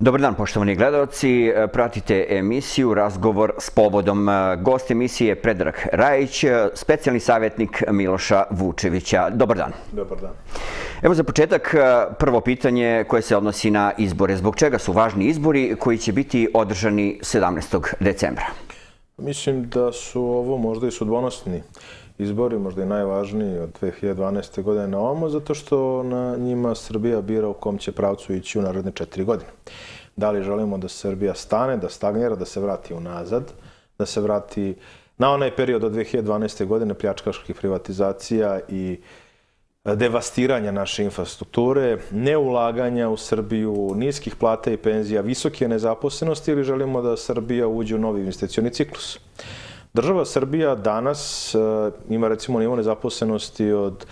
Dobar dan, poštovani gledalci. Pratite emisiju Razgovor s povodom. Gost emisije je Predrag Rajić, specijalni savjetnik Miloša Vučevića. Dobar dan. Dobar dan. Evo za početak prvo pitanje koje se odnosi na izbore. Zbog čega su važni izbori koji će biti održani 17. decembra? Mislim da su ovo možda i sudbonosni izbori, možda i najvažniji od 2012. godine na ovamo, zato što na njima Srbija bira u kom će pravcu ići u naredne četiri godine. Da li želimo da Srbija stane, da stagnira, da se vrati unazad, da se vrati na onaj period od 2012. godine pljačkaških privatizacija i devastiranja naše infrastrukture, neulaganja u Srbiju, niskih plata i penzija, visoke nezaposlenosti ili želimo da Srbija uđe u novi investicioni ciklus. Država Srbija danas uh, ima recimo nivo nezaposlenosti od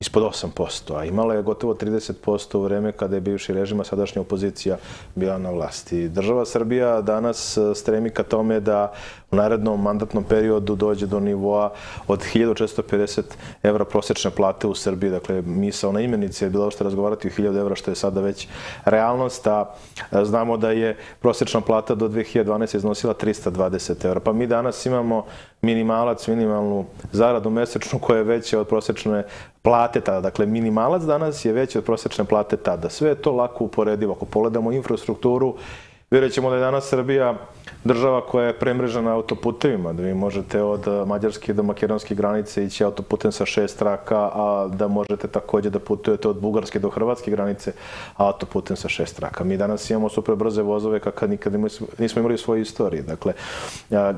ispod 8%, a imala je gotovo 30% u vreme kada je bivši režim, a sadašnja opozicija bila na vlasti. Država Srbija danas e, stremi ka tome da u narednom mandatnom periodu dođe do nivoa od 1450 evra prosečne plate u Srbiji. Dakle, misao na imenici je bila što razgovarati o 1000 evra, što je sada već realnost, a e, znamo da je prosečna plata do 2012. iznosila 320 evra. Pa mi danas imamo minimalac, minimalnu zaradu mesečnu koja je veća od prosečne plate tada. Dakle, minimalac danas je veći od prosečne plate tada. Sve je to lako uporedivo. Ako pogledamo infrastrukturu, vidjet ćemo da je danas Srbija država koja je premrežena autoputevima, da vi možete od mađarske do makedonske granice ići autoputem sa šest traka, a da možete takođe da putujete od bugarske do hrvatske granice autoputem sa šest traka. Mi danas imamo super brze vozove kakad nikad nismo imali u svojoj istoriji. Dakle,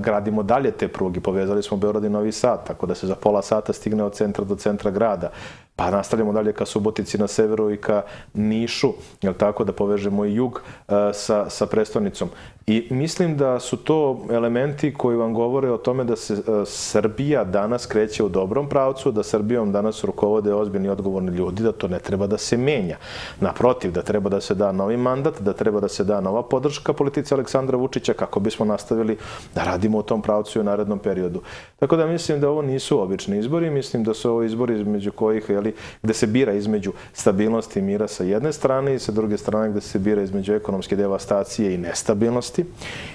gradimo dalje te pruge, povezali smo Beorad i Novi Sad, tako da se za pola sata stigne od centra do centra grada pa nastavljamo dalje ka Subotici na severu i ka Nišu, jel tako, da povežemo i jug uh, sa, sa prestolnicom. I mislim da su to elementi koji vam govore o tome da se uh, Srbija danas kreće u dobrom pravcu, da Srbijom danas rukovode ozbiljni odgovorni ljudi, da to ne treba da se menja. Naprotiv, da treba da se da novi mandat, da treba da se da nova podrška politici Aleksandra Vučića kako bismo nastavili da radimo u tom pravcu i u narednom periodu. Tako da mislim da ovo nisu obični izbori, mislim da su ovo izbori između kojih, jeli, gde se bira između stabilnosti i mira sa jedne strane i sa druge strane gde se bira između ekonomske devastacije i nestabilnosti,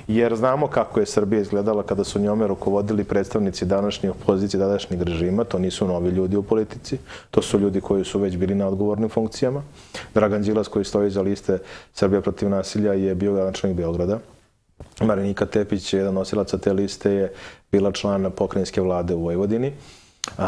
jer znamo kako je Srbija izgledala kada su njome rukovodili predstavnici današnje opozicije, današnjeg režima, to nisu novi ljudi u politici, to su ljudi koji su već bili na odgovornim funkcijama. Dragan Đilas koji stoji za liste Srbija protiv nasilja je bio gradonačelnik Beograda. Marinika Tepić, jedan nosilaca te liste, je bila član pokrajinske vlade u Vojvodini.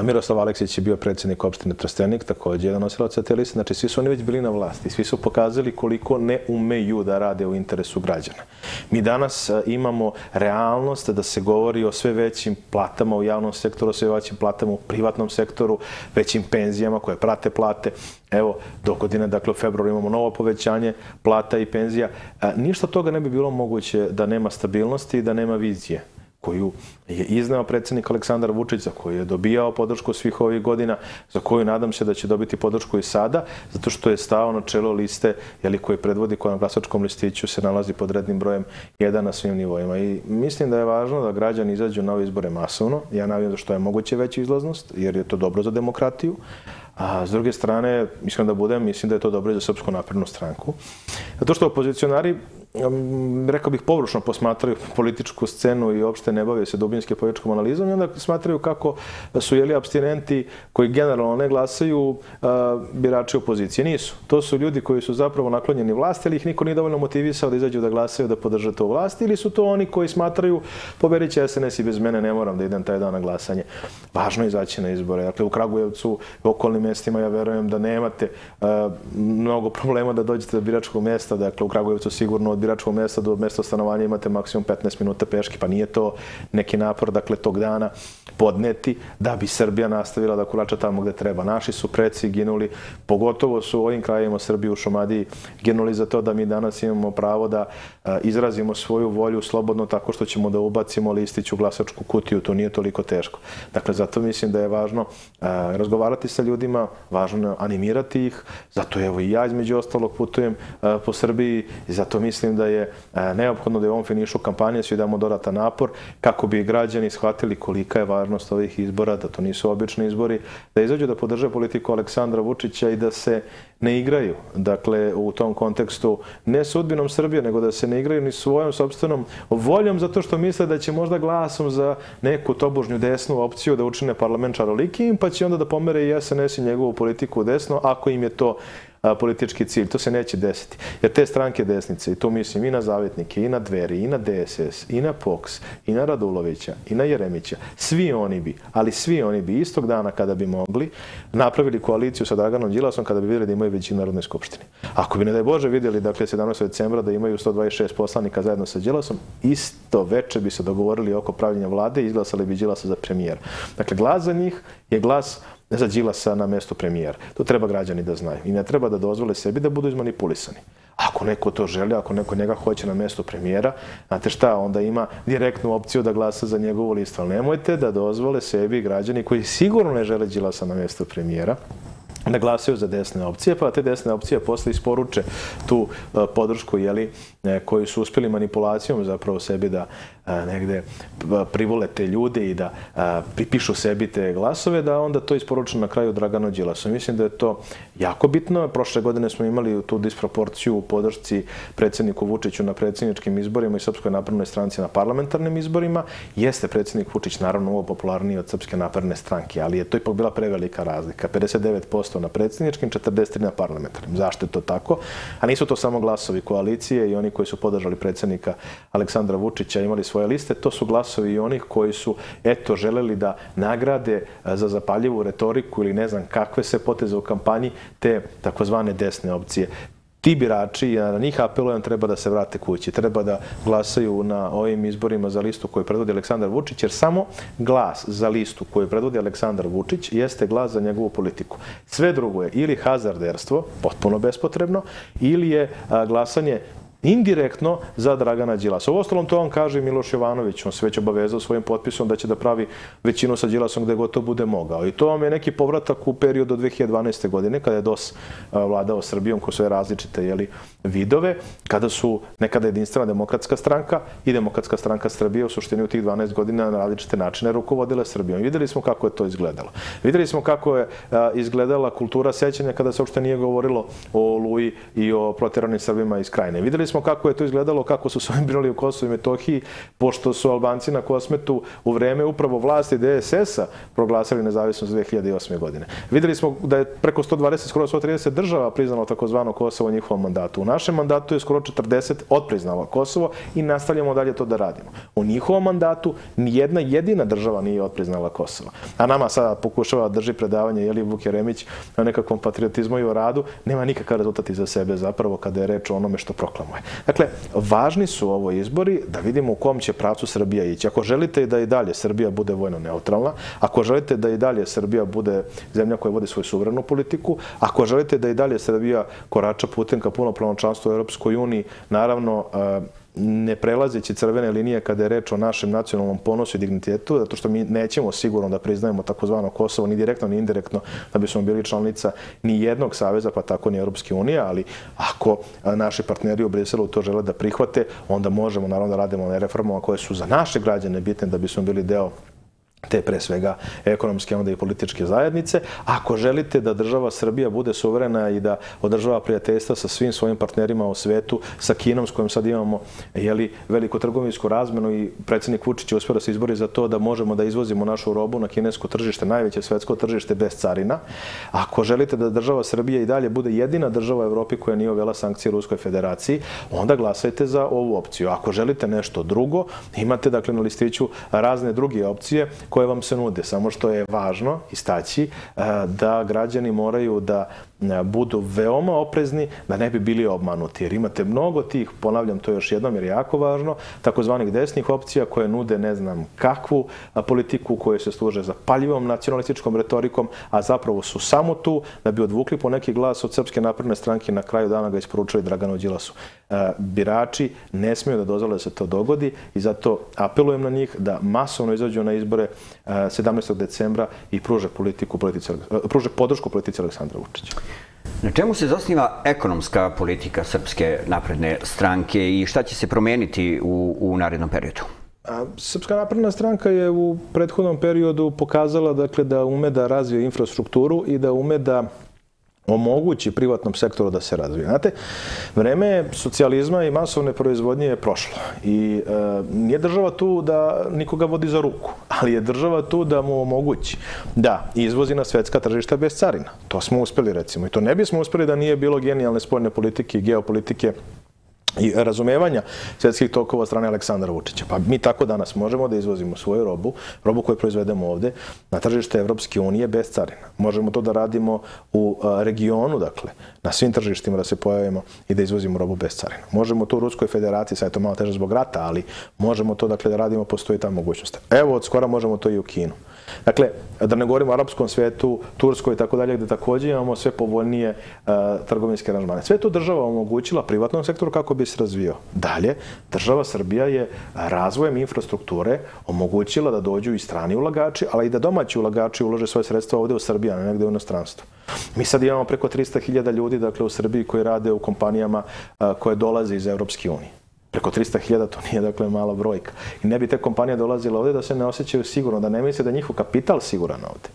Miroslav Aleksić je bio predsednik opštine Trstenik, takođe jedan nosilac te liste. Znači, svi su oni već bili na vlasti. Svi su pokazali koliko ne umeju da rade u interesu građana. Mi danas imamo realnost da se govori o sve većim platama u javnom sektoru, sve većim platama u privatnom sektoru, većim penzijama koje prate plate. Evo, do godine, dakle, u februaru imamo novo povećanje plata i penzija. Ništa toga ne bi bilo moguće da nema stabilnosti i da nema vizije koju je izneo predsednik Aleksandar Vučić, za koju je dobijao podršku svih ovih godina, za koju nadam se da će dobiti podršku i sada, zato što je stao na čelo liste jeli, koji predvodi koja na glasačkom listiću se nalazi pod rednim brojem jedan na svim nivoima. I mislim da je važno da građani izađu na ove izbore masovno. Ja navijam da što je moguće veća izlaznost, jer je to dobro za demokratiju. A s druge strane, mislim da budem, mislim da je to dobro i za Srpsku naprednu stranku. Zato što opozicionari rekao bih, površno posmatraju političku scenu i uopšte ne bave se dubinske političkom analizom i onda smatraju kako su jeli abstinenti koji generalno ne glasaju birači opozicije. Nisu. To su ljudi koji su zapravo naklonjeni vlasti, ali ih niko nije dovoljno motivisao da izađu da glasaju, da podrže to vlast, ili su to oni koji smatraju poberit će SNS i bez mene ne moram da idem taj dan na glasanje. Važno je izaći na izbore. Dakle, u Kragujevcu, u okolnim mestima, ja verujem da nemate mnogo problema da dođete do biračkog mesta. Dakle, u Kragujevcu sigurno od biračkog mesta do mesta stanovanja imate maksimum 15 minuta peške, pa nije to neki napor, dakle, tog dana podneti da bi Srbija nastavila da kurača tamo gde treba. Naši su preci ginuli, pogotovo su u ovim krajima Srbije u Šumadiji ginuli za to da mi danas imamo pravo da izrazimo svoju volju slobodno tako što ćemo da ubacimo listić u glasačku kutiju, to nije toliko teško. Dakle, zato mislim da je važno razgovarati sa ljudima, važno animirati ih, zato evo i ja između ostalog putujem po Srbiji i zato mislim mislim da je neophodno da je ovom finišu kampanje svi damo dodatan napor kako bi građani shvatili kolika je važnost ovih izbora, da to nisu obični izbori, da izađu da podrže politiku Aleksandra Vučića i da se ne igraju, dakle, u tom kontekstu, ne sudbinom Srbije, nego da se ne igraju ni svojom sobstvenom voljom, zato što misle da će možda glasom za neku tobožnju desnu opciju da učine parlament čarolikim, pa će onda da pomere i SNS i njegovu politiku desno, ako im je to politički cilj. To se neće desiti. Jer te stranke desnice, i to mislim i na Zavetnike, i na Dveri, i na DSS, i na POKS, i na Radulovića, i na Jeremića, svi oni bi, ali svi oni bi istog dana kada bi mogli napravili koaliciju sa Draganom Đilasom kada bi vidjeli da imaju većinu Narodnoj skupštini. Ako bi, ne daj Bože, vidjeli, dakle, 17. decembra da imaju 126 poslanika zajedno sa Đilasom, isto veče bi se dogovorili oko pravljenja vlade i izglasali bi Đilasa za premijera. Dakle, glas za njih je glas za Đilasa na mesto premijera. To treba građani da znaju. I ne treba da dozvole sebi da budu izmanipulisani. Ako neko to želi, ako neko njega hoće na mesto premijera, znate šta, onda ima direktnu opciju da glasa za njegovu listu. Ali nemojte da dozvole sebi građani koji sigurno ne žele Đilasa na mesto premijera, da glasaju za desne opcije, pa te desne opcije posle isporuče tu uh, podršku jeli, e, koju su uspeli manipulacijom zapravo sebi da negde privole te ljude i da pripišu sebi te glasove, da onda to isporuču na kraju Draganu Đilasu. Mislim da je to jako bitno. Prošle godine smo imali tu disproporciju u podršci predsedniku Vučiću na predsjedničkim izborima i Srpskoj naprednoj stranci na parlamentarnim izborima. Jeste predsednik Vučić naravno ovo popularniji od Srpske napredne stranke, ali je to ipak bila prevelika razlika. 59% na predsjedničkim, 43% na parlamentarnim. Zašto je to tako? A nisu to samo glasovi koalicije i oni koji su podržali predsednika Aleksandra Vučića imali svoje liste, to su glasovi i onih koji su, eto, želeli da nagrade za zapaljivu retoriku ili ne znam kakve se poteze u kampanji te takozvane desne opcije ti birači, ja na njih apelujem, treba da se vrate kući, treba da glasaju na ovim izborima za listu koju predvodi Aleksandar Vučić, jer samo glas za listu koju predvodi Aleksandar Vučić jeste glas za njegovu politiku. Sve drugo je ili hazarderstvo, potpuno bespotrebno, ili je glasanje indirektno za Dragana Đilasa. U ostalom to on kaže Miloš Jovanović, on se već obavezao svojim potpisom da će da pravi većinu sa Đilasom gde god to bude mogao. I to vam je neki povratak u periodu od 2012. godine, kada je DOS vladao Srbijom ko sve različite jeli, vidove, kada su nekada jedinstvena demokratska stranka i demokratska stranka Srbije u suštini u tih 12 godina na različite načine rukovodile Srbijom. Videli smo kako je to izgledalo. Videli smo kako je izgledala kultura sećanja kada se uopšte nije govorilo o Luji i o proteranim Srbima iz krajine. Videli smo smo kako je to izgledalo, kako su se oni brinuli u Kosovo i Metohiji, pošto su Albanci na Kosmetu u vreme upravo vlasti DSS-a proglasili nezavisnost 2008. godine. Videli smo da je preko 120, skoro 130 država priznalo takozvano Kosovo u njihovom mandatu. U našem mandatu je skoro 40 odpriznalo Kosovo i nastavljamo dalje to da radimo. U njihovom mandatu nijedna jedina država nije odpriznala Kosovo. A nama sada pokušava da drži predavanje Jeli Vuk Jeremić na nekakvom patriotizmu i o radu, nema nikakav rezultat za sebe zapravo kada je reč o onome što proklamuje. Dakle, važni su ovo izbori da vidimo u kom će pravcu Srbija ići. Ako želite da i dalje Srbija bude vojno neutralna, ako želite da i dalje Srbija bude zemlja koja vodi svoju suverenu politiku, ako želite da i dalje Srbija korača putem ka punopravnom članstvu u Europskoj uniji, naravno, ne prelazeći crvene linije kada je reč o našem nacionalnom ponosu i dignitetu, zato što mi nećemo sigurno da priznajemo takozvano Kosovo, ni direktno, ni indirektno, da bismo bili članica ni jednog saveza, pa tako ni Europske unije, ali ako naši partneri u Briselu to žele da prihvate, onda možemo naravno da radimo na reformama koje su za naše građane bitne da bismo bili deo te pre svega ekonomske onda i političke zajednice. Ako želite da država Srbija bude suverena i da održava prijateljstva sa svim svojim partnerima u svetu, sa Kinom s kojim sad imamo jeli, veliku trgovinsku razmenu i predsjednik Vučić je uspio da se izbori za to da možemo da izvozimo našu robu na kinesko tržište, najveće svetsko tržište bez carina. Ako želite da država Srbija i dalje bude jedina država u Evropi koja nije uvela sankcije Ruskoj federaciji, onda glasajte za ovu opciju. Ako želite nešto drugo, imate dakle na listiću razne druge opcije koje vam se nude. Samo što je važno istaći e, da građani moraju da e, budu veoma oprezni da ne bi bili obmanuti. Jer imate mnogo tih, ponavljam to još jednom jer je jako važno, takozvanih desnih opcija koje nude ne znam kakvu politiku koje se služe za paljivom nacionalističkom retorikom, a zapravo su samo tu da bi odvukli po neki glas od Srpske napredne stranke na kraju dana ga isporučili Draganu Đilasu. Birači ne smiju da dozvole da se to dogodi i zato apelujem na njih da masovno izađu na izbore 17. decembra i pruže, politiku, politici, pruže podršku politici Aleksandra Vučića. Na čemu se zasniva ekonomska politika Srpske napredne stranke i šta će se promeniti u, u narednom periodu? Srpska napredna stranka je u prethodnom periodu pokazala dakle, da ume da razvije infrastrukturu i da ume da omogući privatnom sektoru da se razvije. Znate, vreme socijalizma i masovne proizvodnje je prošlo i e, nije država tu da nikoga vodi za ruku, ali je država tu da mu omogući da izvozi na svetska tržišta bez carina. To smo uspeli recimo i to ne bismo uspeli da nije bilo genijalne spoljne politike i geopolitike i razumevanja svetskih tokova strane Aleksandra Vučića. Pa mi tako danas možemo da izvozimo svoju robu, robu koju proizvedemo ovde, na tržište Evropske unije bez carina. Možemo to da radimo u regionu, dakle, na svim tržištima da se pojavimo i da izvozimo robu bez carina. Možemo to u Ruskoj federaciji, sad je to malo teže zbog rata, ali možemo to dakle da radimo, postoji ta mogućnost. Evo, od skora možemo to i u Kinu. Dakle, da ne govorimo o arapskom svetu, Turskoj i tako dalje, gde takođe imamo sve povoljnije trgovinske aranžmane. Sve to država omogućila privatnom sektoru kako bi se razvio. Dalje, država Srbija je razvojem infrastrukture omogućila da dođu i strani ulagači, ali i da domaći ulagači ulože svoje sredstva ovde u Srbiji, a ne negde u inostranstvu. Mi sad imamo preko 300.000 ljudi dakle, u Srbiji koji rade u kompanijama koje dolaze iz Evropske unije. Preko 300.000 to nije dakle mala brojka. I ne bi te kompanije dolazile ovde da se ne osjećaju sigurno, da ne misle da njihov kapital siguran ovde.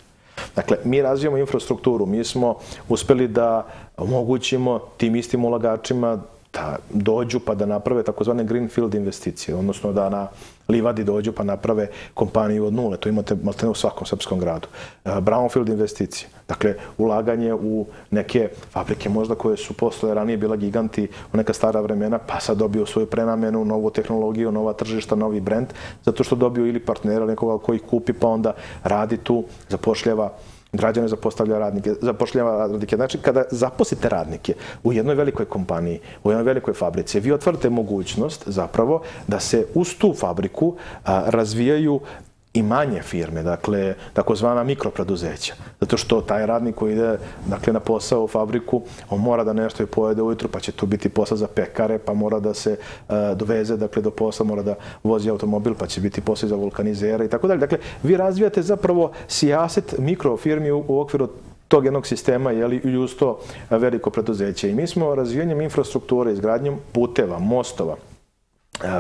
Dakle, mi razvijamo infrastrukturu, mi smo uspeli da omogućimo tim istim ulagačima da dođu pa da naprave takozvane greenfield investicije, odnosno da na livadi dođu pa naprave kompaniju od nule. To imate malte u svakom srpskom gradu. E, brownfield investicije. Dakle, ulaganje u neke fabrike možda koje su posle ranije bila giganti u neka stara vremena, pa sad dobio svoju prenamenu, novu tehnologiju, nova tržišta, novi brend, zato što dobio ili partnera, nekoga koji kupi pa onda radi tu, zapošljava građane zapostavlja radnike, zapošljava radnike. Znači, kada zaposlite radnike u jednoj velikoj kompaniji, u jednoj velikoj fabrici, vi otvarate mogućnost zapravo da se uz tu fabriku razvijaju i manje firme, dakle, takozvana mikropreduzeća. Zato što taj radnik koji ide dakle, na posao u fabriku, on mora da nešto i pojede ujutru, pa će tu biti posao za pekare, pa mora da se uh, doveze dakle, do posla, mora da vozi automobil, pa će biti posao za vulkanizera i tako dalje. Dakle, vi razvijate zapravo sijaset mikrofirmi u, u okviru tog jednog sistema jeli, i uz to veliko preduzeće. I mi smo razvijanjem infrastrukture, izgradnjom puteva, mostova,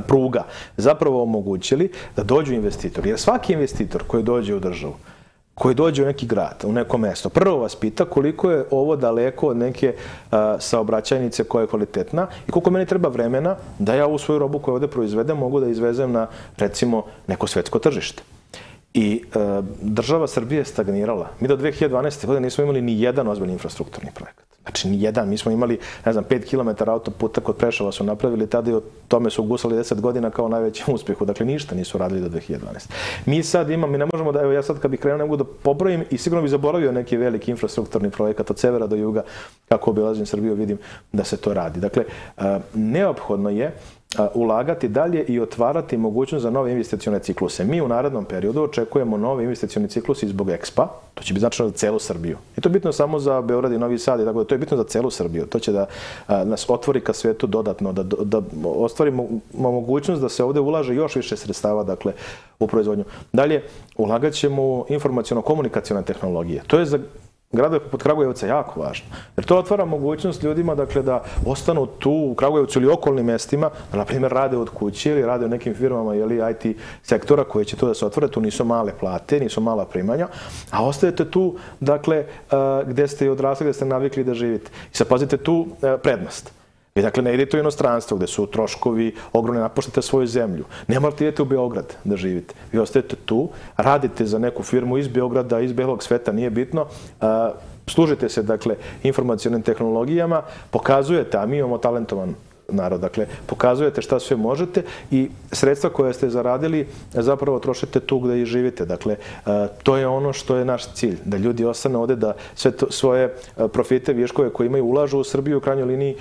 pruga zapravo omogućili da dođu investitori. Jer svaki investitor koji dođe u državu, koji dođe u neki grad, u neko mesto, prvo vas pita koliko je ovo daleko od neke uh, saobraćajnice koja je kvalitetna i koliko meni treba vremena da ja ovu svoju robu koju ovde proizvedem mogu da izvezem na, recimo, neko svetsko tržište. I uh, država Srbije je stagnirala. Mi do 2012. godine nismo imali ni jedan ozbiljni infrastrukturni projekat. Znači, ni jedan. Mi smo imali, ne znam, 5 km autoputa kod Prešava su napravili tada i o tome su gusali 10 godina kao najvećem uspjehu. Dakle, ništa nisu radili do 2012. Mi sad imamo, mi ne možemo da, evo ja sad kad bih krenuo ne mogu da pobrojim i sigurno bih zaboravio neki veliki infrastrukturni projekat od severa do juga, kako obilazim Srbiju, vidim da se to radi. Dakle, neophodno je ulagati dalje i otvarati mogućnost za nove investicione cikluse. Mi u narednom periodu očekujemo nove investicioni ciklus zbog EXPA, to će biti značajno za celu Srbiju. I to je bitno samo za Beograd i Novi Sad, tako da to je bitno za celu Srbiju. To će da nas otvori ka svetu dodatno, da, da ostvarimo mogućnost da se ovde ulaže još više sredstava, dakle, u proizvodnju. Dalje, ulagat ćemo u informacijono-komunikacijone tehnologije. To je za gradove poput Kragujevca jako važno. Jer to otvara mogućnost ljudima dakle, da ostanu tu u Kragujevcu ili okolnim mestima, da na primjer rade od kuće ili rade u nekim firmama ili IT sektora koje će to da se otvore, tu nisu male plate, nisu mala primanja, a ostajete tu dakle, gde ste i odrasli, gde ste navikli da živite. I sad pazite tu prednost. Vi dakle ne idete u inostranstvo gde su troškovi ogromne, napuštate svoju zemlju. Ne morate idete u Beograd da živite. Vi ostajete tu, radite za neku firmu iz Beograda, iz belog sveta, nije bitno. služite se dakle informacijonim tehnologijama, pokazujete, a mi imamo talentovan narod. Dakle, pokazujete šta sve možete i sredstva koje ste zaradili zapravo trošite tu gde i živite. Dakle, e, to je ono što je naš cilj, da ljudi ostane ovde, da sve to, svoje e, profite, viškove koje imaju ulažu u Srbiju u krajnjoj liniji,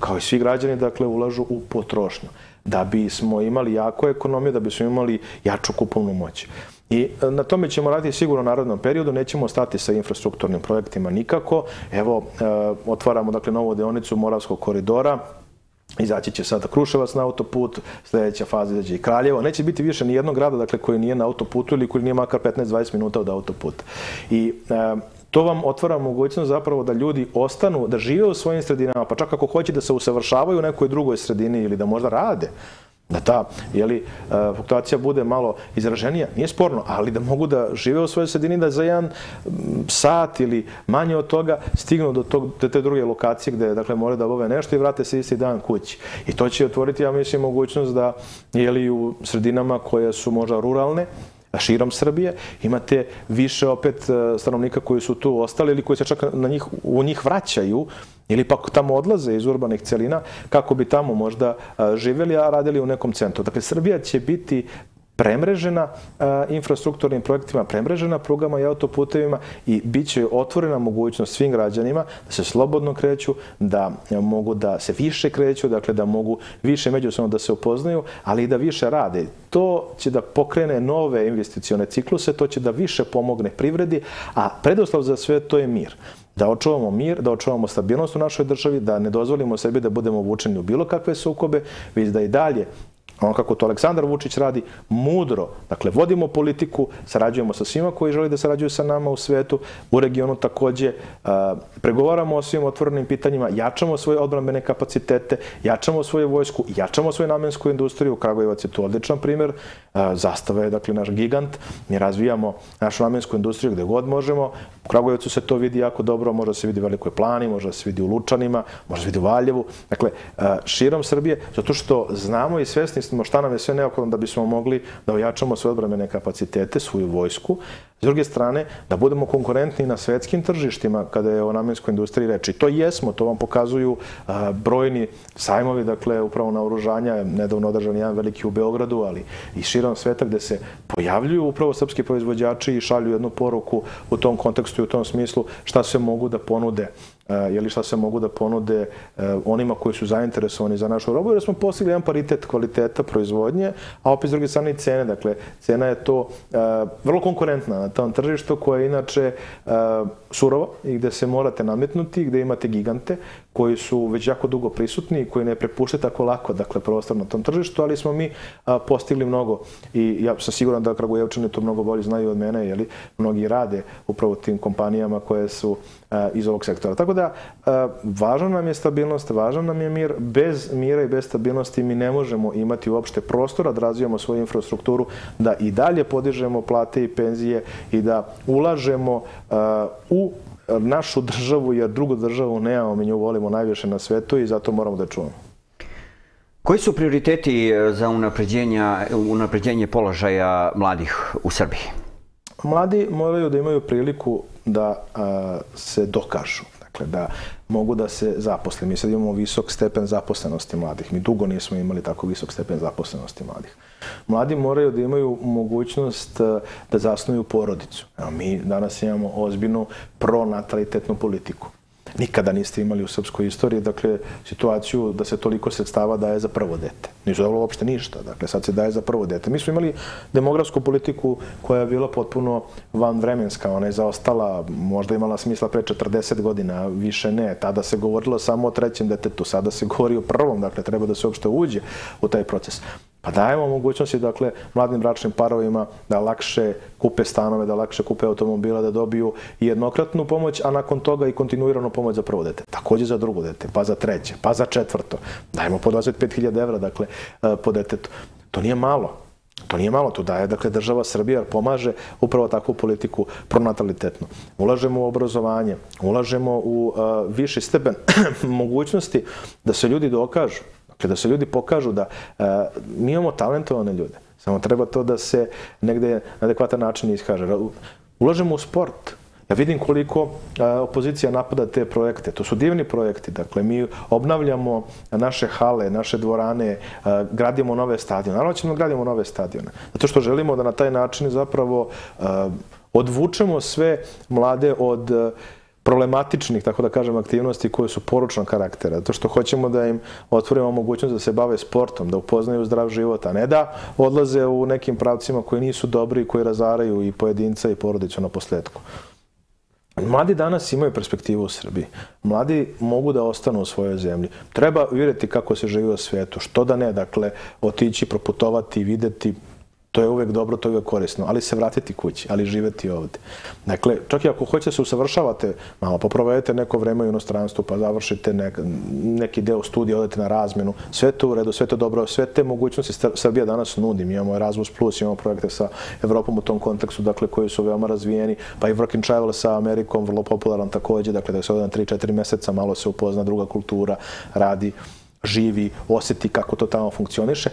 kao i svi građani, dakle, ulažu u potrošnju. Da bismo imali jako ekonomiju, da bismo imali jaču kupovnu moć. I e, na tome ćemo raditi sigurno u narodnom periodu, nećemo stati sa infrastrukturnim projektima nikako. Evo, otvaramo dakle novu deonicu Moravskog koridora, Izaći će sada Kruševac na autoput, sledeća faza izađe i Kraljevo. Neće biti više ni jednog grada dakle, koji nije na autoputu ili koji nije makar 15-20 minuta od autoputa. I e, to vam otvara mogućnost zapravo da ljudi ostanu, da žive u svojim sredinama, pa čak ako hoće da se usavršavaju u nekoj drugoj sredini ili da možda rade, da ta jeli, e, fluktuacija bude malo izraženija, nije sporno, ali da mogu da žive u svojoj sredini, da za jedan sat ili manje od toga stignu do, tog, do te druge lokacije gde dakle, moraju da obave nešto i vrate se isti dan kući. I to će otvoriti, ja mislim, mogućnost da jeli, u sredinama koje su možda ruralne, širom Srbije, imate više opet e, stanovnika koji su tu ostali ili koji se čak na njih, u njih vraćaju ili pak tamo odlaze iz urbanih celina kako bi tamo možda e, živeli, a radili u nekom centru. Dakle, Srbija će biti premrežena infrastrukturnim projektima, premrežena prugama i autoputevima i bit će otvorena mogućnost svim građanima da se slobodno kreću, da mogu da se više kreću, dakle da mogu više međusobno da se upoznaju, ali i da više rade. To će da pokrene nove investicione cikluse, to će da više pomogne privredi, a predoslav za sve to je mir da očuvamo mir, da očuvamo stabilnost u našoj državi, da ne dozvolimo sebi da budemo vučeni u bilo kakve sukobe, već da i dalje ono kako to Aleksandar Vučić radi, mudro. Dakle, vodimo politiku, sarađujemo sa svima koji želi da sarađuju sa nama u svetu, u regionu takođe, pregovaramo o svim otvorenim pitanjima, jačamo svoje odbrambene kapacitete, jačamo svoju vojsku, jačamo svoju namensku industriju. Kragujevac je tu odličan primer. Zastava je, dakle, naš gigant. Mi razvijamo našu namensku industriju gde god možemo. U Kragujevcu se to vidi jako dobro, može da se vidi u Velikoj plani, može da se vidi u Lučanima, može da se vidi u Valjevu. Dakle, širom Srbije, zato što znamo i svesni smo šta nam je sve neophodno da bismo mogli da ojačamo svoje odbramene kapacitete, svoju vojsku, S druge strane, da budemo konkurentni na svetskim tržištima kada je o namenskoj industriji reči. To jesmo, to vam pokazuju brojni sajmovi, dakle, upravo na oružanja, nedavno održan jedan veliki u Beogradu, ali i širom sveta gde se pojavljuju upravo srpski proizvođači i šalju jednu poruku u tom kontekstu i u tom smislu šta se mogu da ponude jeli šta se mogu da ponude onima koji su zainteresovani za našu robu, jer smo postigli jedan paritet kvaliteta proizvodnje, a opet s druge strane i cene. Dakle, cena je to vrlo konkurentna na tom tržištu koje je inače surovo i gde se morate nametnuti, gde imate gigante koji su već jako dugo prisutni i koji ne prepušte tako lako dakle, prostor na tom tržištu, ali smo mi postigli mnogo i ja sam siguran da Kragujevčani to mnogo bolje znaju od mene, jeli mnogi rade upravo tim kompanijama koje su iz ovog sektora. Tako da, važna nam je stabilnost, važan nam je mir. Bez mira i bez stabilnosti mi ne možemo imati uopšte prostora da razvijamo svoju infrastrukturu, da i dalje podižemo plate i penzije i da ulažemo u našu državu, jer drugu državu nemamo, mi nju volimo najviše na svetu i zato moramo da čuvamo. Koji su prioriteti za unapređenje položaja mladih u Srbiji? Mladi moraju da imaju priliku da se dokažu. Dakle, da mogu da se zaposle. Mi sad imamo visok stepen zaposlenosti mladih. Mi dugo nismo imali tako visok stepen zaposlenosti mladih. Mladi moraju da imaju mogućnost da zasnuju porodicu. Evo, mi danas imamo ozbiljnu pronatalitetnu politiku. Nikada niste imali u srpskoj istoriji, dakle, situaciju da se toliko sredstava daje za prvo dete. Nisu dobro uopšte ništa, dakle, sad se daje za prvo dete. Mi smo imali demografsku politiku koja je bila potpuno vanvremenska, ona je zaostala, možda imala smisla pre 40 godina, više ne. Tada se govorilo samo o trećem detetu, sada se govori o prvom, dakle, treba da se uopšte uđe u taj proces. Pa dajemo mogućnosti, dakle, mladim bračnim parovima da lakše kupe stanove, da lakše kupe automobila, da dobiju jednokratnu pomoć, a nakon toga i kontinuiranu pomoć za prvo dete. Takođe za drugo dete, pa za treće, pa za četvrto. Dajemo po 25.000 evra, dakle, e, po detetu. To nije malo. To nije malo, to daje, dakle, država Srbija pomaže upravo takvu politiku pronatalitetnu. Ulažemo u obrazovanje, ulažemo u uh, viši stepen mogućnosti da se ljudi dokažu, Dakle, da se ljudi pokažu da uh, mi imamo talentovane ljude. Samo treba to da se negde na adekvatan način iskaže. Ulažemo u sport. Ja vidim koliko a, e, opozicija napada te projekte. To su divni projekti. Dakle, mi obnavljamo naše hale, naše dvorane, a, e, gradimo nove stadione. Naravno ćemo da gradimo nove stadione. Zato što želimo da na taj način zapravo a, odvučemo sve mlade od problematičnih, tako da kažem, aktivnosti koje su poručnog karaktera. Zato što hoćemo da im otvorimo mogućnost da se bave sportom, da upoznaju zdrav život, a ne da odlaze u nekim pravcima koji nisu dobri i koji razaraju i pojedinca i porodicu na posledku. Mladi danas imaju perspektivu u Srbiji. Mladi mogu da ostanu u svojoj zemlji. Treba vidjeti kako se živi u svijetu. Što da ne, dakle, otići, proputovati, videti, To je uvek dobro, to je uvek korisno, ali se vratiti kući, ali živeti ovde. Dakle, čak i ako hoćete da se usavršavate, malo poprovedete neko vreme u inostranstvu, pa završite nek, neki deo studija, odete na razmenu, sve to u redu, sve to dobro, sve te mogućnosti Srbija danas nudi. Mi imamo Erasmus+, Plus, imamo projekte sa Evropom u tom kontekstu, dakle, koji su veoma razvijeni, pa i Work and Travel sa Amerikom, vrlo popularan takođe, dakle, da se ode na 3-4 meseca, malo se upozna druga kultura, radi živi, oseti kako to tamo funkcioniše,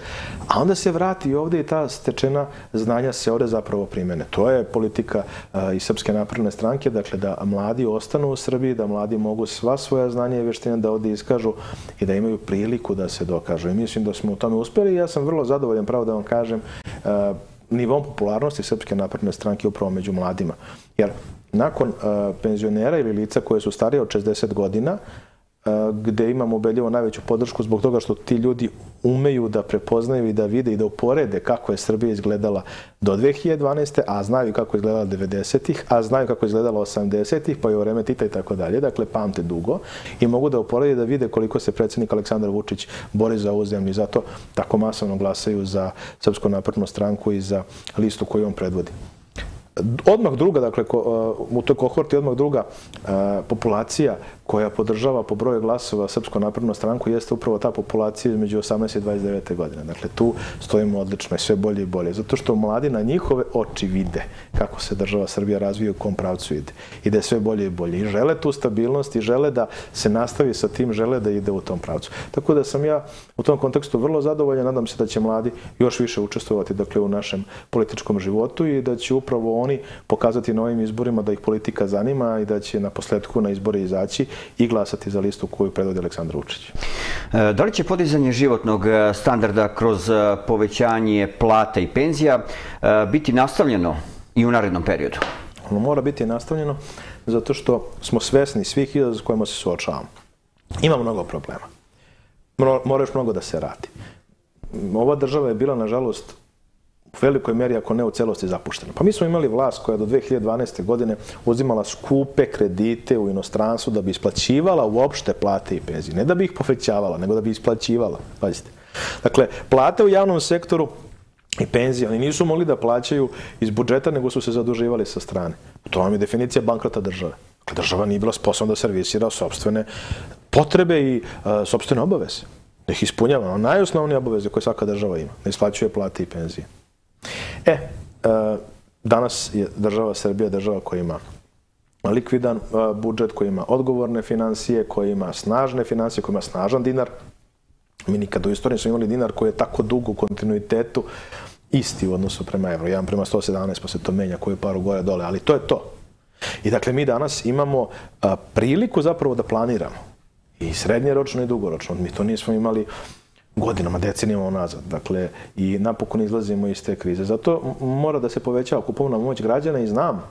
a onda se vrati ovde i ta stečena znanja se ovde zapravo primene. To je politika uh, i Srpske napredne stranke, dakle da mladi ostanu u Srbiji, da mladi mogu sva svoja znanja i veštine da ovde iskažu i da imaju priliku da se dokažu. I mislim da smo u tome uspeli i ja sam vrlo zadovoljan, pravo da vam kažem, uh, nivom popularnosti Srpske napredne stranke upravo među mladima. Jer nakon uh, penzionera ili lica koje su starije od 60 godina, gde imamo ubedljivo najveću podršku zbog toga što ti ljudi umeju da prepoznaju i da vide i da uporede kako je Srbija izgledala do 2012. a znaju kako je izgledala 90-ih, a znaju kako je izgledala 80-ih, pa i u vreme Tita i tako dalje. Dakle, pamte dugo i mogu da uporede da vide koliko se predsednik Aleksandar Vučić bori za ovu zemlju i zato tako masovno glasaju za Srpsku naprednu stranku i za listu koju on predvodi. Odmah druga, dakle, u toj kohorti odmah druga populacija koja podržava po broju glasova Srpsko naprednu stranku jeste upravo ta populacija između 18 i 29. godine. Dakle, tu stojimo odlično i sve bolje i bolje. Zato što mladi na njihove oči vide kako se država Srbija razvija u kom pravcu ide. I je sve bolje i bolje. I žele tu stabilnost i žele da se nastavi sa tim, žele da ide u tom pravcu. Tako da sam ja u tom kontekstu vrlo zadovoljan. Nadam se da će mladi još više učestvovati dakle, u našem političkom životu i da će upravo oni pokazati na ovim izborima da ih politika zanima i da će na posledku na izbore izaći i glasati za listu koju predvodi Aleksandar Vučić. E, da li će podizanje životnog e, standarda kroz e, povećanje plata i penzija biti nastavljeno i u narednom periodu? Ono mora biti nastavljeno zato što smo svesni svih izazova s kojima se suočavamo. Ima mnogo problema. Mora još mnogo da se radi. Ova država je bila, nažalost, u velikoj meri, ako ne u celosti, zapuštena. Pa mi smo imali vlast koja do 2012. godine uzimala skupe kredite u inostranstvu da bi isplaćivala uopšte plate i penzije. Ne da bi ih pofećavala, nego da bi isplaćivala. Pazite. Dakle, plate u javnom sektoru i penzije, oni nisu mogli da plaćaju iz budžeta, nego su se zaduživali sa strane. To vam je definicija bankrota države. Dakle, država nije bila sposobna da servisira sobstvene potrebe i uh, sobstvene obaveze. Da ih ispunjava. Najosnovnije obaveze koje svaka država ima. Da isplaćuje plate i penzije. E, e, danas je država Srbija država koja ima likvidan e, budžet, koji ima odgovorne financije, koji ima snažne financije, koji ima snažan dinar. Mi nikada u istoriji smo imali dinar koji je tako dug u kontinuitetu isti u odnosu prema evro. Jedan prema 117 pa se to menja koju paru gore dole, ali to je to. I dakle mi danas imamo priliku zapravo da planiramo i srednjeročno i dugoročno. Mi to nismo imali godinama, decenijama unazad. Dakle, i napokon izlazimo iz te krize. Zato mora da se povećava kupovna moć građana i znam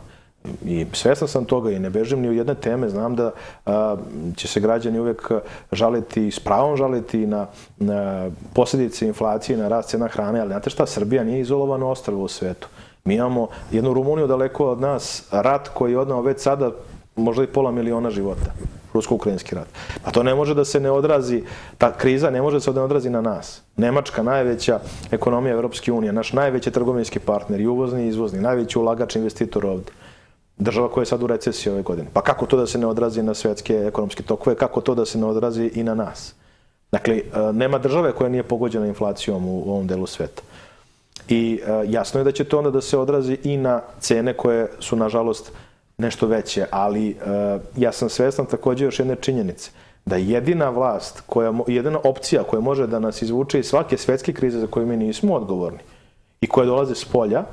i svestan sam toga i ne bežim ni u jedne teme, znam da a, će se građani uvek žaliti, s pravom žaliti na, na posljedice inflacije, na rast cena hrane, ali znate šta, Srbija nije izolovano ostravo u svetu. Mi imamo jednu Rumuniju daleko od nas, rat koji je odnao već sada možda i pola miliona života rusko-ukrajinski rat. Pa to ne može da se ne odrazi, ta kriza ne može da se ne odrazi na nas. Nemačka, najveća ekonomija Evropske unije, naš najveći trgovinski partner, i uvozni i izvozni, najveći ulagač investitor ovde. Država koja je sad u recesiji ove godine. Pa kako to da se ne odrazi na svetske ekonomske tokove, kako to da se ne odrazi i na nas? Dakle, e, nema države koja nije pogođena inflacijom u ovom delu sveta. I e, jasno je da će to onda da se odrazi i na cene koje su, nažalost, nešto veće, ali uh, ja sam svestan takođe još jedne činjenice da jedina vlast, koja, jedina opcija koja može da nas izvuče iz svake svetske krize za koju mi nismo odgovorni i koje dolaze s polja,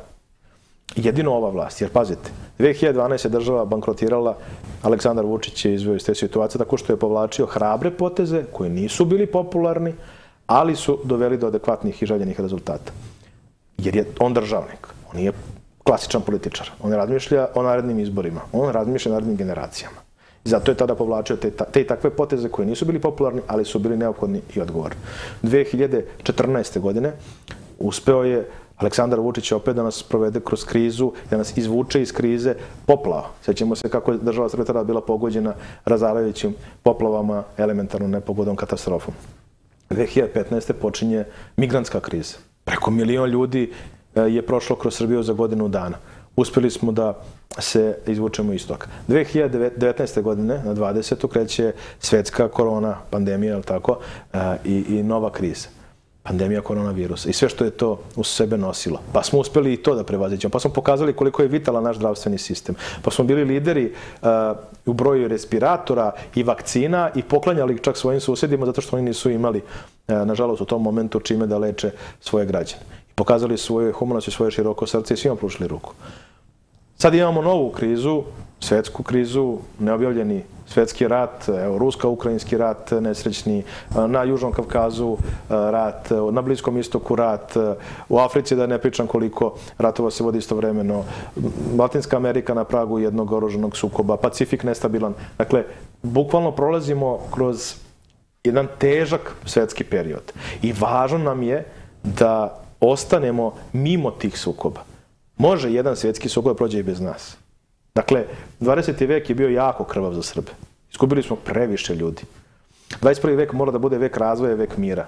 jedino ova vlast. Jer pazite, 2012. je država bankrotirala, Aleksandar Vučić je izveo iz te situacije tako što je povlačio hrabre poteze koji nisu bili popularni, ali su doveli do adekvatnih i željenih rezultata. Jer je on državnik, on nije klasičan političar. On razmišlja o narednim izborima. On razmišlja o narednim generacijama. I zato je tada povlačio te, te i takve poteze koje nisu bili popularni, ali su bili neophodni i odgovorni. 2014. godine uspeo je Aleksandar Vučić opet da nas provede kroz krizu, da nas izvuče iz krize poplava. Sećamo se kako je država Srbija tada bila pogođena razarajućim poplavama, elementarnom nepogodom, katastrofom. 2015. počinje migrantska kriza. Preko milion ljudi je prošlo kroz Srbiju za godinu dana. Uspeli smo da se izvučemo iz toga. 2019. godine, na 20. kreće svetska korona, pandemija, tako, i, i nova kriza pandemija koronavirusa i sve što je to u sebe nosilo. Pa smo uspeli i to da prevazićemo. Pa smo pokazali koliko je vitalan naš zdravstveni sistem. Pa smo bili lideri uh, u broju respiratora i vakcina i poklanjali čak svojim susedima zato što oni nisu imali, uh, nažalost, u tom momentu čime da leče svoje građane. Pokazali svoju humanost i svoje široko srce i svima prušili ruku. Sad imamo novu krizu, svetsku krizu, neobjavljeni svetski rat, evo, ruska-ukrajinski rat nesrećni, na Južnom Kavkazu rat, na Bliskom istoku rat, u Africi da ne pričam koliko ratova se vodi istovremeno, Latinska Amerika na pragu jednog oruženog sukoba, Pacifik nestabilan. Dakle, bukvalno prolazimo kroz jedan težak svetski period. I važno nam je da ostanemo mimo tih sukoba. Može jedan svetski sukob da prođe i bez nas. Dakle, 20. vek je bio jako krvav za Srbe. Iskubili smo previše ljudi. 21. vek mora da bude vek razvoja, vek mira.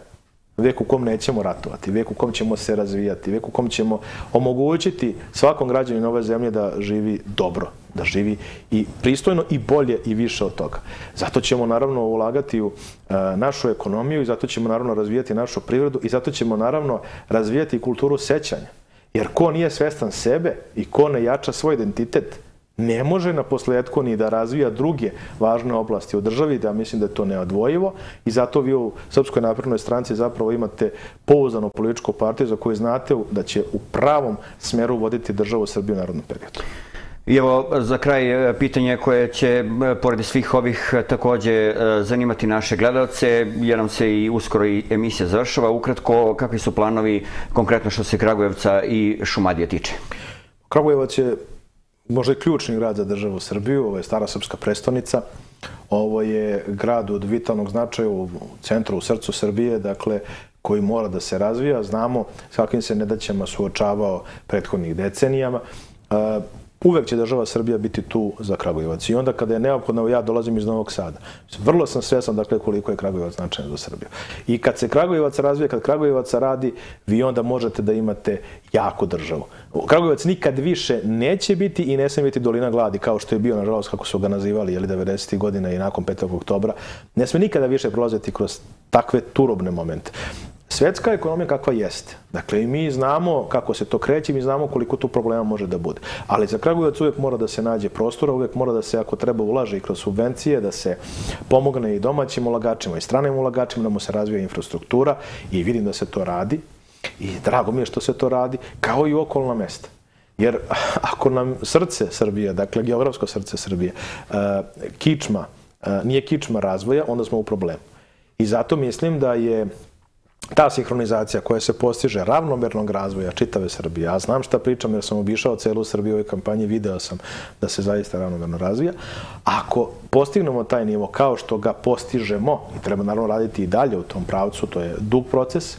Vek u kom nećemo ratovati, vek u kom ćemo se razvijati, vek u kom ćemo omogućiti svakom građaninu ove zemlje da živi dobro, da živi i pristojno i bolje i više od toga. Zato ćemo naravno ulagati u e, našu ekonomiju i zato ćemo naravno razvijati našu privredu i zato ćemo naravno razvijati kulturu sećanja. Jer ko nije svestan sebe i ko ne jača svoj identitet, ne može na posledku ni da razvija druge važne oblasti u državi, da mislim da je to neodvojivo i zato vi u Srpskoj naprednoj stranci zapravo imate pouzdanu političku partiju za koju znate da će u pravom smeru voditi državu Srbiju u narodnom periodu. I evo, za kraj e, pitanje koje će, e, pored svih ovih, e, takođe zanimati naše gledalce, jer nam se i uskoro i emisija završava. Ukratko, kakvi su planovi konkretno što se Kragujevca i Šumadije tiče? Kragujevac je možda je ključni grad za državu Srbiju, ovo je stara srpska prestonica, ovo je grad od vitalnog značaja u centru, u srcu Srbije, dakle, koji mora da se razvija. Znamo s kakvim se nedaćama suočavao prethodnih decenijama uvek će država Srbija biti tu za Kragujevac. I onda kada je neophodno, ja dolazim iz Novog Sada. Vrlo sam svesan dakle koliko je Kragujevac značajan za Srbiju. I kad se Kragujevac razvije, kad Kragujevac radi, vi onda možete da imate jaku državu. Kragujevac nikad više neće biti i ne sme biti dolina gladi, kao što je bio, nažalost, kako su ga nazivali, jeli 90. godina i nakon 5. oktobra. Ne sme nikada više prolaziti kroz takve turobne momente svetska ekonomija kakva jeste. Dakle, i mi znamo kako se to kreće, mi znamo koliko tu problema može da bude. Ali za Kragujevac uvek mora da se nađe prostora, uvek mora da se, ako treba, ulaže i kroz subvencije, da se pomogne i domaćim ulagačima i stranim ulagačima, da mu se razvija infrastruktura i vidim da se to radi. I drago mi je što se to radi, kao i okolna mesta. Jer ako nam srce Srbije, dakle geografsko srce Srbije, uh, kičma, uh, nije kičma razvoja, onda smo u problemu. I zato mislim da je ta sinhronizacija koja se postiže ravnomernog razvoja čitave Srbije, ja znam šta pričam jer sam obišao celu Srbiju u ovoj kampanji, video sam da se zaista ravnomerno razvija. Ako postignemo taj nivo kao što ga postižemo, i treba naravno raditi i dalje u tom pravcu, to je dug proces,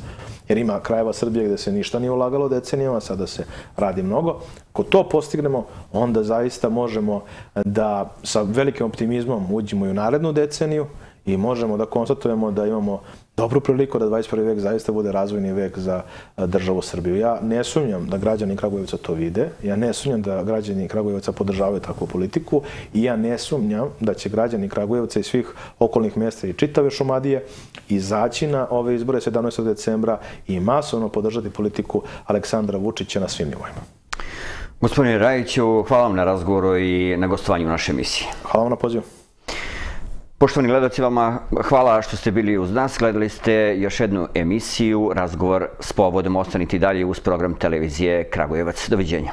jer ima krajeva Srbije gde se ništa nije ulagalo decenijama, sada se radi mnogo. Ako to postignemo, onda zaista možemo da sa velikim optimizmom uđemo i u narednu deceniju i možemo da konstatujemo da imamo dobru priliku da 21. vek zaista bude razvojni vek za državu Srbiju. Ja ne sumnjam da građani Kragujevca to vide, ja ne sumnjam da građani Kragujevca podržavaju takvu politiku i ja ne sumnjam da će građani Kragujevca i svih okolnih mjesta i čitave Šumadije izaći na ove izbore 17. decembra i masovno podržati politiku Aleksandra Vučića na svim nivoima. Gospodine Rajiću, hvala vam na razgovoru i na gostovanju u našoj emisiji. Hvala vam na pozivu. Poštovani gledalci, vama hvala što ste bili uz nas. Gledali ste još jednu emisiju, razgovor s povodom. Ostanite dalje uz program televizije Kragujevac. Doviđenja.